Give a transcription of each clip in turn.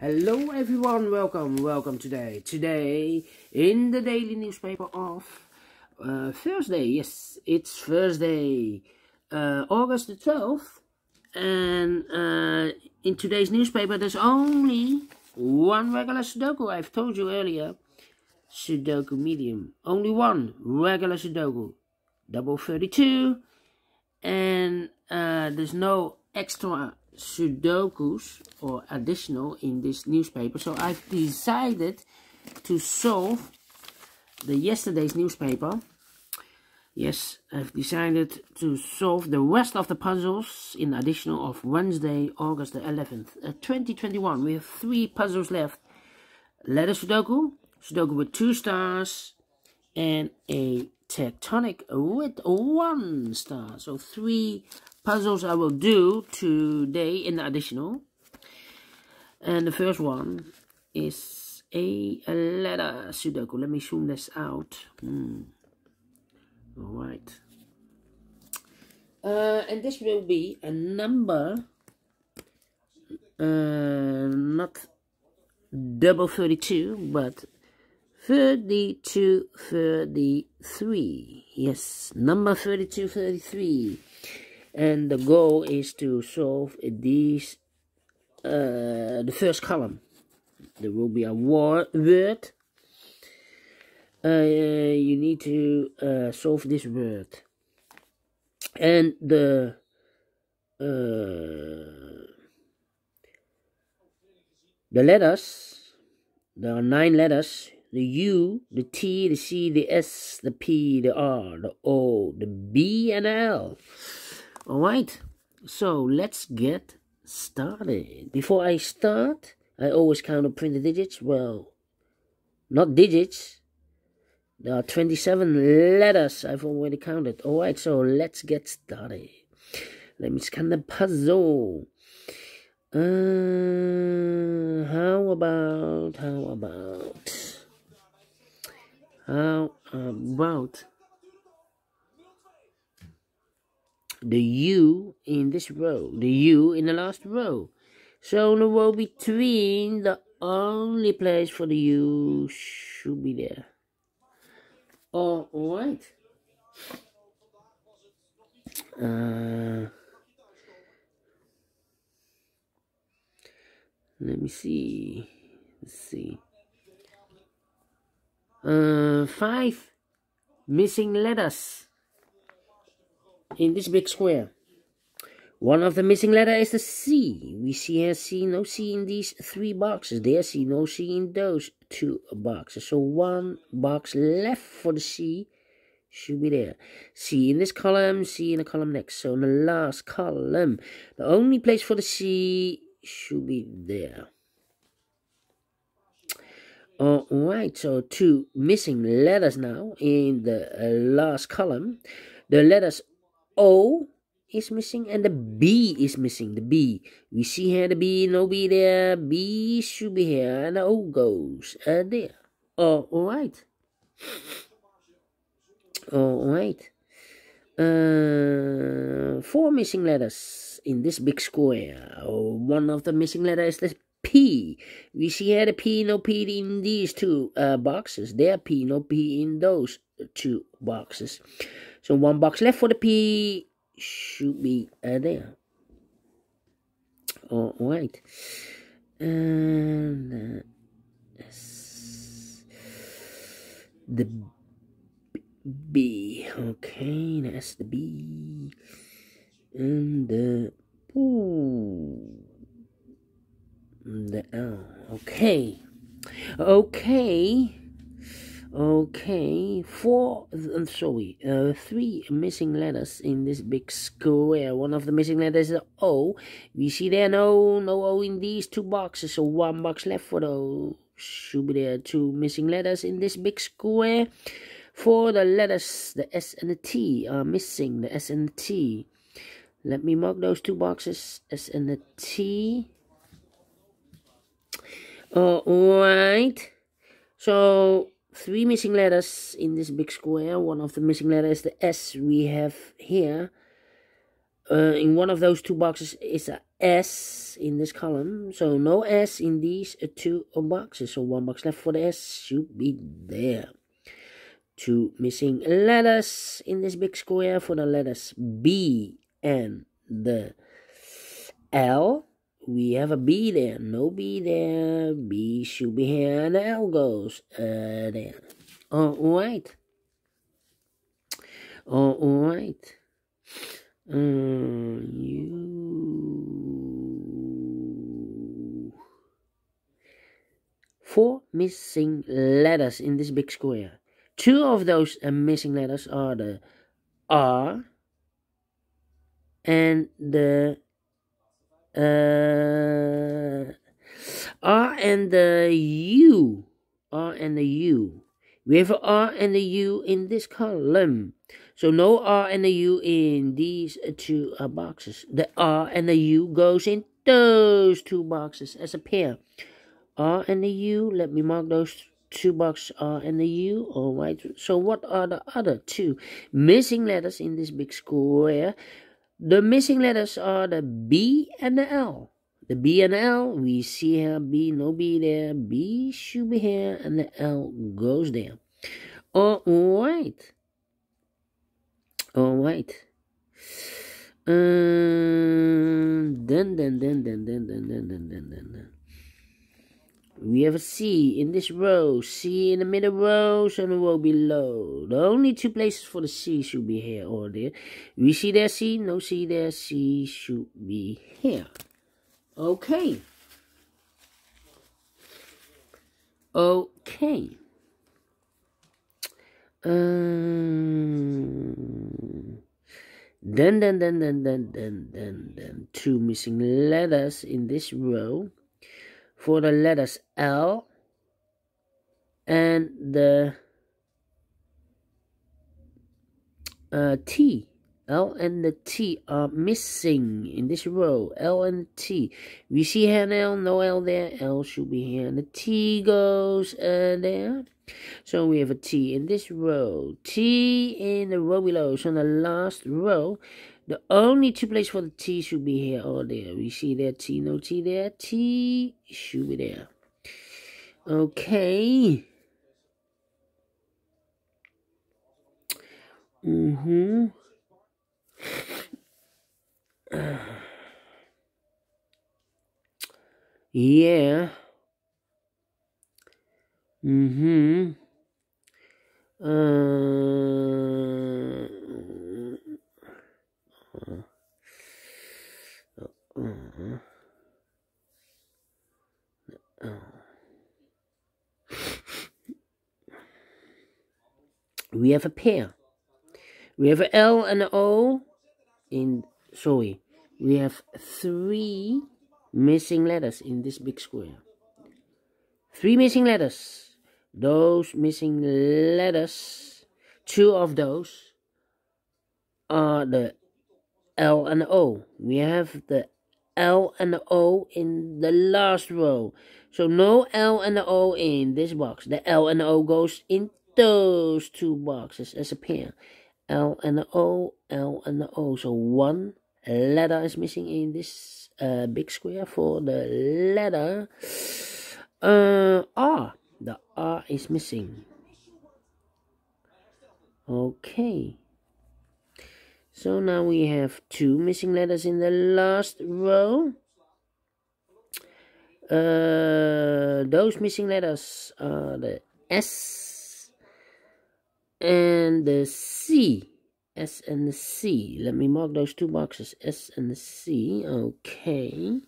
Hello everyone, welcome, welcome today. Today, in the daily newspaper of uh, Thursday, yes, it's Thursday, uh, August the 12th. And uh, in today's newspaper, there's only one regular Sudoku. I've told you earlier, Sudoku medium. Only one regular Sudoku, double 32. And uh, there's no extra Sudokus or additional in this newspaper. So I've decided to solve the yesterday's newspaper. Yes, I've decided to solve the rest of the puzzles in additional of Wednesday, August the 11th, uh, 2021. We have three puzzles left. Letter Sudoku, Sudoku with two stars, and a tectonic with one star. So three puzzles I will do today in the additional. And the first one is a, letter Sudoku. Let me zoom this out. Hmm. Alright. Uh, and this will be a number, uh, not double 32, but 32, 33. Yes, number 32, 33 and the goal is to solve these uh, the first column. There will be a word. Uh, you need to uh, solve this word. And the uh, the letters there are nine letters. The U, the T, the C, the S, the P, the R, the O, the B, and the L. Alright, so let's get started. Before I start, I always count up 20 digits. Well, not digits. There are 27 letters I've already counted. Alright, so let's get started. Let me scan the puzzle. Uh, how about, how about, how about the U in this row, the U in the last row. So the row between, the only place for the U should be there. Alright. Uh, let me see. Let's see. Uh, five missing letters in this big square. One of the missing letter is the C. We see here C, no C in these three boxes. There C, no C in those two boxes. So one box left for the C should be there. C in this column, C in the column next. So in the last column, the only place for the C should be there. Alright, so two missing letters now in the uh, last column. The letters O is missing and the B is missing. The B. We see here the B, no B there. B should be here and the O goes uh, there. Oh, alright. Alright. Uh, four missing letters in this big square. Oh, one of the missing letters is the P. We see here the P, no P in these two uh, boxes. There P, no P in those two boxes. So one box left for the P should be uh, there. All right. And uh, the B. Okay, that's the B. And the ooh, the L. Okay. Okay. Okay, four, I'm sorry, uh, three missing letters in this big square. One of the missing letters is O. We see there no, no O in these two boxes, so one box left for O. Should be there two missing letters in this big square. For the letters, the S and the T are missing, the S and the T. Let me mark those two boxes, S and the T. Alright, so three missing letters in this big square. One of the missing letters is the S we have here. uh, in one of those two boxes is a S in this column. So no S in these two boxes. So one box left for the S should be there. Two missing letters in this big square for the letters B and the L. We have a B there. No B there. B should be here. And L goes uh, there. Alright. Alright. Um, you four missing letters in this big square. Two of those uh, missing letters are the R and the uh, R and the U. R and the U. We have R and a U in this column. So no R and a U in these two uh, boxes. The R and the U goes in those two boxes as a pair. R and the U, let me mark those two boxes R and the U. Alright, so what are the other two missing letters in this big square? The missing letters are the B and the L. The B and the L, we see here B, no B there. B should be here, and the L goes there. Alright. All right. Um, then, then, then, then, then, then, then, then, then, then. We have a C in this row, C in the middle row, and a row below. The only two places for the C should be here or there. We see there C, no C there, C should be here. Okay. Okay. Um, then, then, then, then, then, then, then, then, two missing letters in this row for the letters L and the uh, T. L and the T are missing in this row. L and T. We see an L, no L there. L should be here. And the T goes uh, there. So we have a T in this row, T in the row below. So in the last row, the only two places for the T should be here or there. We see there T, no T there. T should be there. Okay. Mm-hmm. yeah. Mm-hmm. Uh, we have a pair. We have an L and an O in, sorry, we have three missing letters in this big square. Three missing letters those missing letters, two of those are the L and O. We have the L and the O in the last row. So no L and the O in this box. The L and the O goes in those two boxes as a pair. L and the O, L and the O. So one letter is missing in this uh, big square for the letter uh, R. The R is missing. Okay. So now we have two missing letters in the last row. Uh, those missing letters are the S and the C. S and the C. Let me mark those two boxes. S and the C. Okay.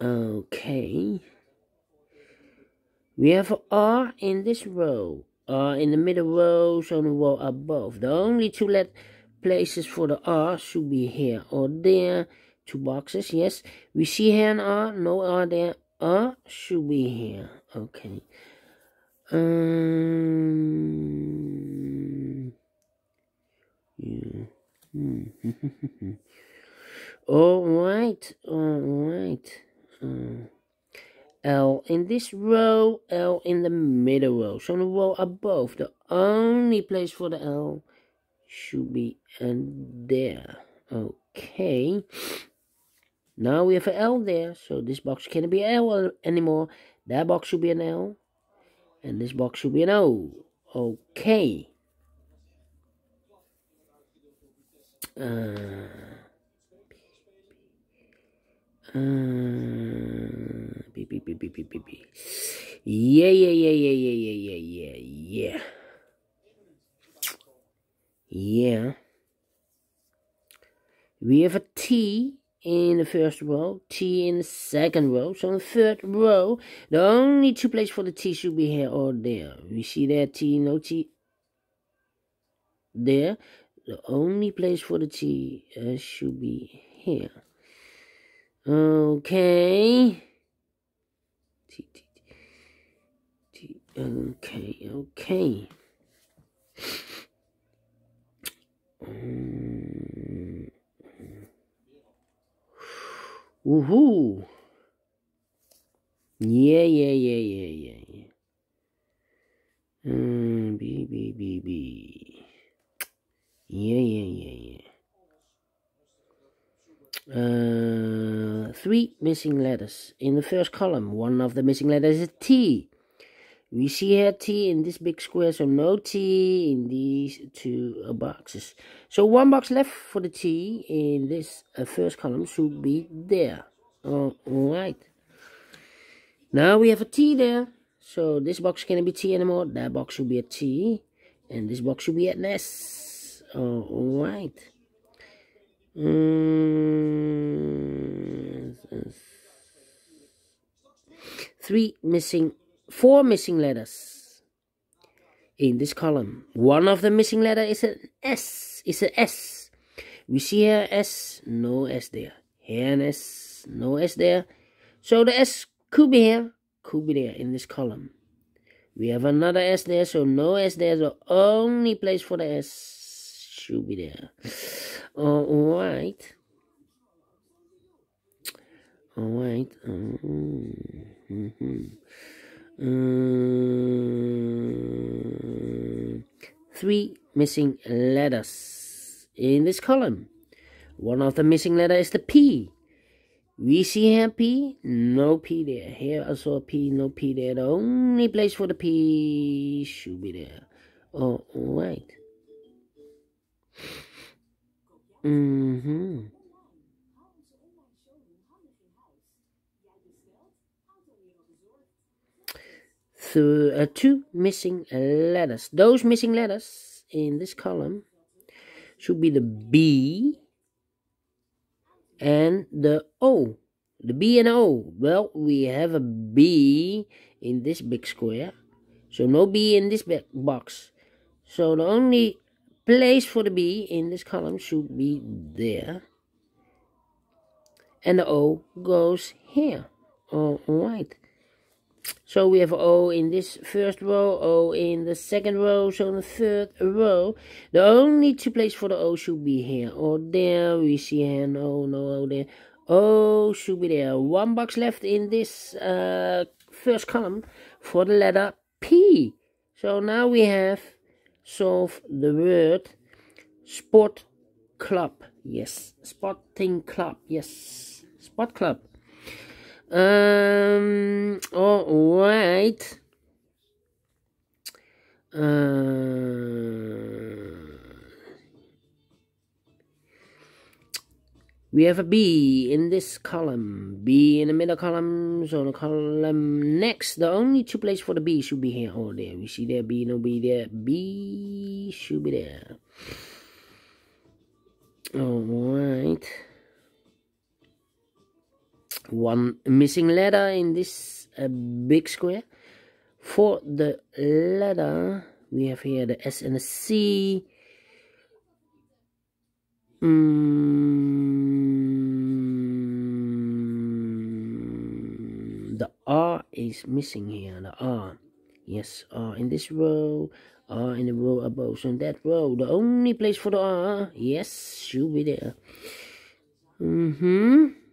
Okay. We have R in this row, R in the middle row, so the row above. The only two let places for the R should be here or there. Two boxes, yes. We see here an R, no R there. R should be here. Okay. Um. Yeah. all right. All right. Uh, L in this row, L in the middle row. So the row above, the only place for the L should be and there. Okay. Now we have an L there, so this box can't be L anymore. That box should be an L. And this box should be an O. Okay. Uh, uh, beep, beep, beep, beep, beep, beep, beep. Yeah, yeah, yeah, yeah, yeah, yeah, yeah, yeah, yeah. Yeah. We have a T in the first row, T in the second row. So in the third row, the only two places for the T should be here or there. We see there T, no T there. The only place for the T uh, should be here. Okay. T, T, T, okay, okay. Um, Woohoo! Yeah, yeah, yeah, yeah, yeah, yeah. Um, B, B, B, B. Yeah, yeah, yeah, yeah. Uh, three missing letters in the first column. One of the missing letters is T. We see here T in this big square, so no T in these two boxes. So one box left for the T in this uh, first column should be there. All right. Now we have a T there. So this box can't be T anymore. That box should be a T. And this box should be an S. All right. Mm, three missing four missing letters in this column. One of the missing letter is an S. It's an S. We see here S, no S there. Here an S, no S there. So the S could be here, could be there in this column. We have another S there, so no S there. The only place for the S should be there. Alright. Alright. Mm -hmm. Mm, three missing letters in this column. One of the missing letter is the P. We see here P, no P there. Here I saw P, no P there. The only place for the P should be there. Oh, wait. Mm-hmm. So, uh, two missing letters. Those missing letters in this column should be the B and the O. The B and O. Well, we have a B in this big square. So no B in this box. So the only place for the B in this column should be there. And the O goes here. Alright. So we have O in this first row, O in the second row, so in the third row. The only two places for the O should be here or there. We see here, no, no O there. O should be there. One box left in this uh, first column for the letter P. So now we have solved the word sport club. Yes, sporting club. Yes, sport club. Um, all right. Uh, we have a B in this column. B in the middle column. So the column next, the only two places for the B should be here or there. We see there B, no B there. B should be there. All right one missing letter in this uh, big square. For the letter we have here the S and the C. Mm, the R is missing here the R. Yes R in this row R in the row above. So in that row the only place for the R yes should be there. Mm-hmm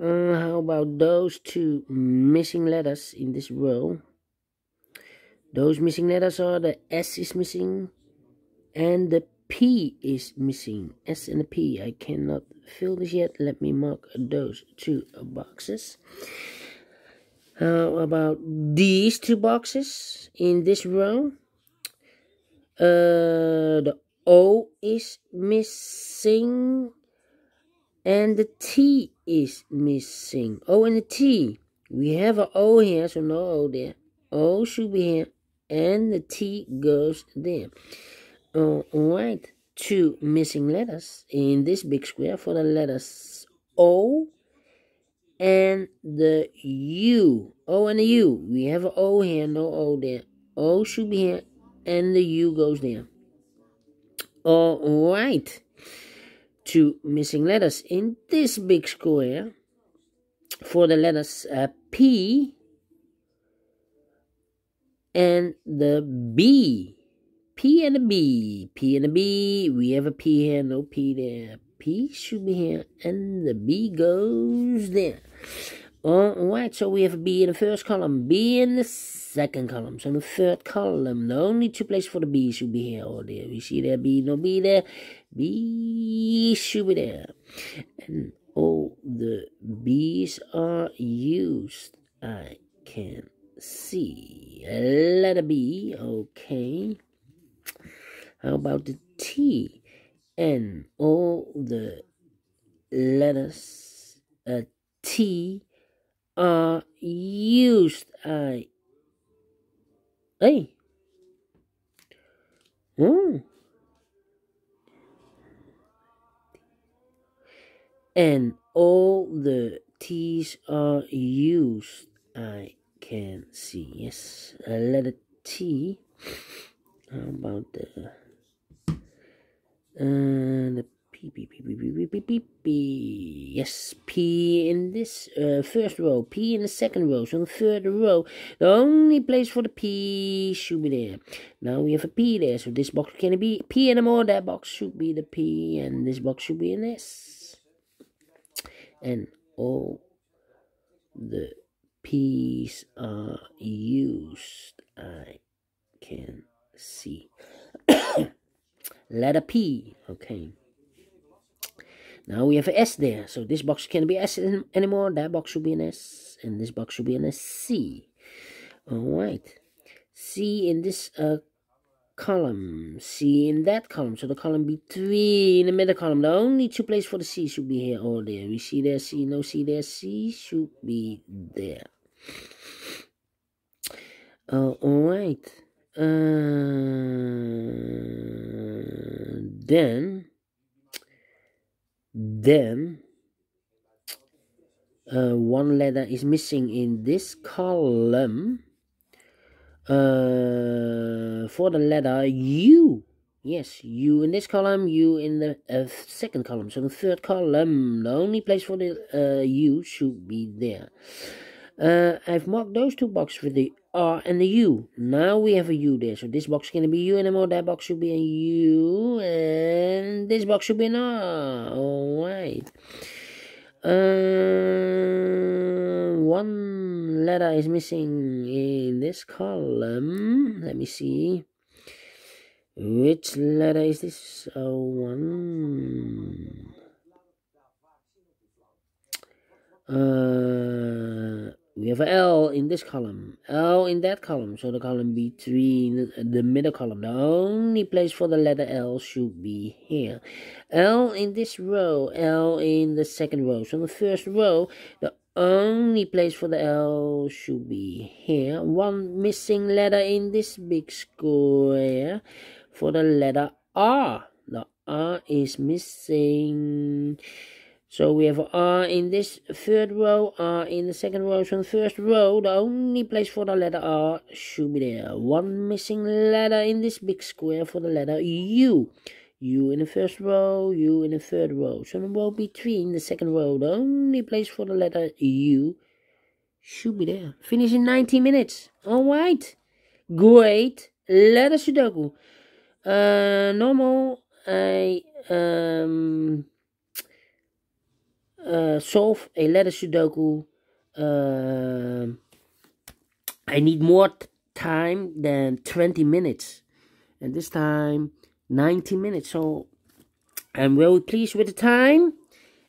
uh, how about those two missing letters in this row? Those missing letters are the S is missing and the P is missing. S and the P. I cannot fill this yet. Let me mark those two boxes. How about these two boxes in this row? Uh, the O is missing and the T is missing. O and the T. We have an O here, so no O there. O should be here and the T goes there. Uh, Alright, two missing letters in this big square for the letters O and the U. O and the U. We have an O here, no O there. O should be here, and the U goes there. Alright. Two missing letters in this big square for the letters uh, P and the B. P and a B. P and a B. We have a P here, no P there. P should be here, and the B goes there. Alright, so we have a B in the first column, B in the second column. So in the third column, the only two places for the B should be here or there. We see there B, no B there. B should be there. And all the B's are used. I can see. Letter B, okay. How about the T? and all the letters uh, T are used. I hey. Oh. And all the T's are used. I can see. Yes, a letter T. How about the and P, P, P, P, P, P, P, P, Yes, P in this uh, first row, P in the second row. So the third row, the only place for the P should be there. Now we have a P there, so this box can be P anymore. That box should be the P, and this box should be an S. And all the P's are used. I can see. letter P. Okay. Now we have an S there. So this box can't be S anymore. That box should be an S. And this box should be an S C. Alright. C in this uh, column. C in that column. So the column B3 in the middle column. The only two places for the C should be here or there. We see there C, no C there. C should be there. Uh, Alright. Uh, then then uh, one letter is missing in this column uh, for the letter U. Yes, U in this column, U in the uh, second column. So the third column, the only place for the uh, U should be there. Uh, I've marked those two boxes with the R and the U. Now we have a U there. So this box can be U anymore. That box should be a U. And this box should be an R. Alright. Uh, one letter is missing in this column. Let me see. Which letter is this? Oh, one. Uh, we have a L in this column, L in that column, so the column B3, the middle column, the only place for the letter L should be here. L in this row, L in the second row, so the first row, the only place for the L should be here. One missing letter in this big square for the letter R. The R is missing. So we have R in this third row, R in the second row. So the first row, the only place for the letter R should be there. One missing letter in this big square for the letter U. U in the first row, you in the third row. So the row between the second row, the only place for the letter U should be there. Finish in 90 minutes. Alright. Great. Letter Sudoku. Uh, normal, I, um uh, solve a letter Sudoku. Uh, I need more time than 20 minutes. And this time, 90 minutes. So I'm very pleased with the time.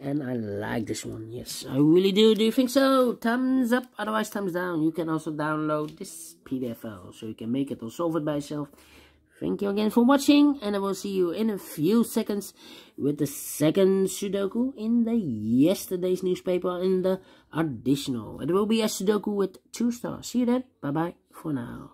And I like this one. Yes, I really do. Do you think so? Thumbs up, otherwise thumbs down. You can also download this PDF file so you can make it or solve it by yourself. Thank you again for watching, and I will see you in a few seconds with the second Sudoku in the yesterday's newspaper in the additional. It will be a Sudoku with two stars. See you then. Bye-bye for now.